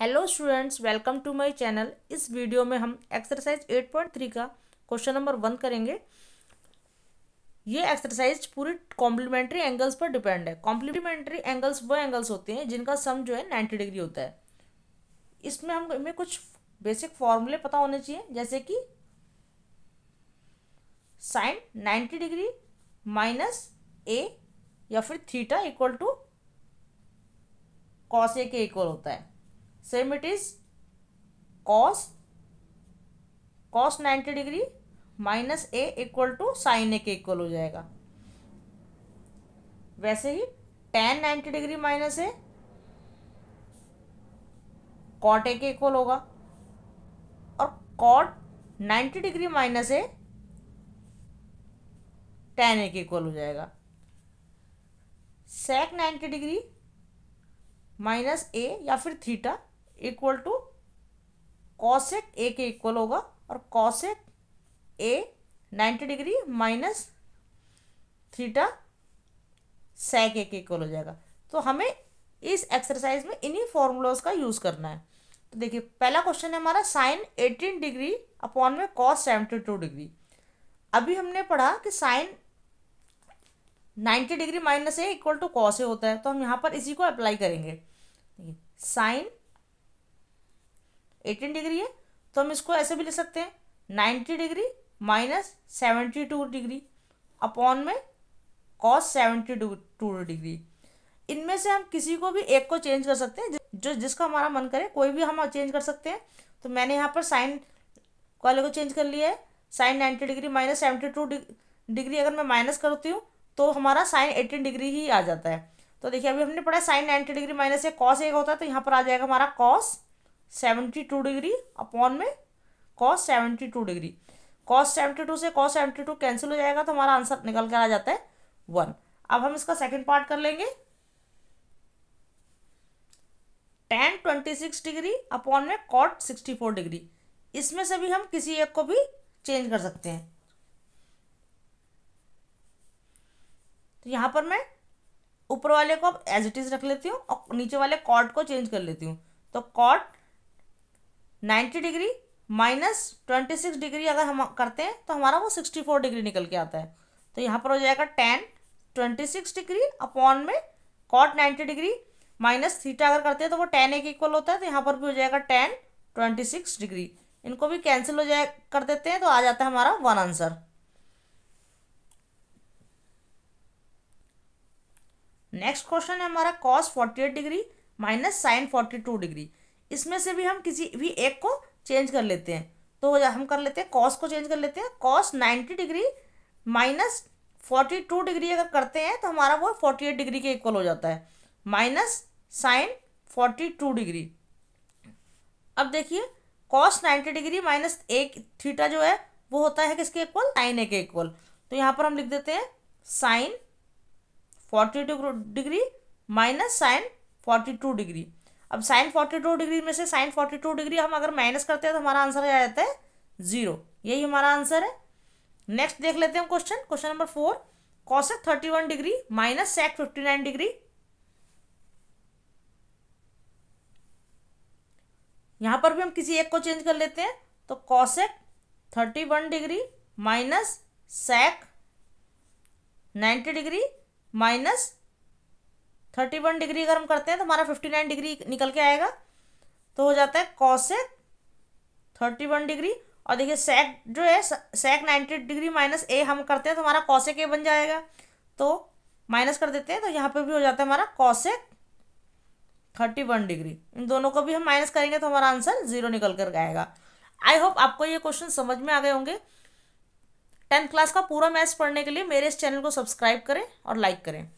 Hello students welcome to my channel इस video में हम एक्सरसाइज 8.3 का क्वेश्चन नंबर वन करेंगे। ये एक्सरसाइज पूरी कॉम्प्लीमेंट्री एंगल्स पर डिपेंड है। कॉम्प्लीमेंट्री एंगल्स वो एंगल्स होते हैं जिनका सम जो है 90 डिग्री होता है। इसमें हम, हमें कुछ बेसिक फॉर्मूले पता होने चाहिए, जैसे कि साइन 90 डिग्री माइनस ए या फिर theta equal to cos A के इक्वल होता है। Same it is cos cos ninety degree minus A equal to sine A के इक्वल हो जाएगा। वैसे ही tan ninety degree minus A cot A के इक्वल होगा। और cot ninety degree minus A tan A के इक्वल हो जाएगा। Sec ninety degree minus A या फिर theta equal to cosec A के इक्वल होगा और cosec A ninety degree minus theta sec A के इक्वल हो जाएगा। तो हमें इस एक्सरसाइज में इन्हीं फॉर्मूलाज का यूज़ करना है। तो देखिए, पहला क्वेश्चन है हमारा साइन एटीन डिग्री अपॉन में कॉस सेवेंटी टू डिग्री। अभी हमने पढ़ा कि sine ninety degree minus A equal to cos A होता है तो हम यहाँ पर इसी को अप्लाई करेंगे। साइन एटीन डिग्री है तो हम इसको ऐसे भी लिख सकते हैं, ninety degree minus seventy two degree upon में कॉस सेवेंटी टू डिग्री। इनमें से हम किसी को भी एक को चेंज कर सकते हैं, जो, जिसका हमारा मन करे, कोई भी हम चेंज कर सकते हैं। तो मैंने यहाँ पर साइन वाले को चेंज कर लिया है sine ninety degree minus seventy two degree अगर मैं माइनस करती हूँ तो हमारा साइन एटीन डिग्री ही आ जाता है। तो देखिए, अभी हमने पढ़ा साइन नाइन्टी डिग्री माइनस एक कॉस एक होता है तो यहाँ पर आ जाएगा हमारा cos seventy two degree upon में cos seventy two degree. Cos seventy two से कॉस सेवेंटी टू कैंसिल हो जाएगा तो हमारा आंसर निकल कर आ जाता है वन अब हम इसका सेकंड पार्ट कर लेंगे। Tan twenty six degree upon में कॉट सिक्सटी फोर डिग्री। इसमें से भी हम किसी एक को भी चेंज कर सकते हैं। तो यहाँ पर मैं ऊपर वाले को एज इट इज़ रख लेती हूँ और नीचे वाले कॉट को चेंज कर लेती हूँ। तो cot ninety degree minus twenty six degree अगर हम करते हैं तो हमारा वो सिक्सटी फोर डिग्री निकल के आता है। तो यहाँ पर हो जाएगा tan, twenty six degree upon में cot ninety degree minus theta अगर करते हैं तो वो टेन एक इक्वल होता है तो यहाँ पर भी हो जाएगा टेन, ट्वेंटी सिक्स डिग्री। इनको भी कैंसिल हो जाए, कर देते हैं तो आ जाता है हमारा वन आंसर नेक्स्ट क्वेश्चन है हमारा cos forty eight degree minus sine forty two degree. इसमें से भी हम किसी भी एक को चेंज कर लेते हैं। तो हम कर लेते हैं कॉस को चेंज कर लेते हैं। Cos ninety degree minus forty two degree अगर करते हैं तो हमारा वो फोर्टी एट डिग्री के इक्वल हो जाता है। Minus sine forty two degree अब देखिए कॉस नाइन्टी डिग्री माइनस एक थीटा जो है, वो होता है किसके इक्वल साइन ए के इक्वल तो यहाँ पर हम लिख देते हैं sine forty two degree minus sine forty two degree अब साइन फोर्टी टू डिग्री में से साइन फोर्टी टू डिग्री हम अगर माइनस करते हैं तो हमारा आंसर आ जाता है ज़ीरो यही हमारा आंसर है. नेक्स्ट देख लेते हैं question question number four cosec thirty one degree minus sec fifty nine degree यहाँ पर भी हम किसी एक को चेंज कर लेते हैं. तो cosec thirty one degree minus sec ninety degree minus thirty one degree अगर हम करते हैं तो हमारा फिफ्टी नाइन डिग्री निकल के आएगा। तो हो जाता है कॉसेक थर्टी वन डिग्री और देखिए सेक जो है sec ninety degree minus A हम करते हैं तो हमारा कॉसेक ए बन जाएगा। तो माइनस कर देते हैं तो यहाँ पे भी हो जाता है हमारा कॉसेक थर्टी वन डिग्री। इन दोनों को भी हम माइनस करेंगे तो हमारा आंसर ज़ीरो निकल कर आएगा। आई होप आपको ये क्वेश्चन समझ में आ गए होंगे। टेंथ क्लास का पूरा मैथ्स पढ़ने के लिए मेरे इस चैनल को सब्सक्राइब करें और लाइक करें।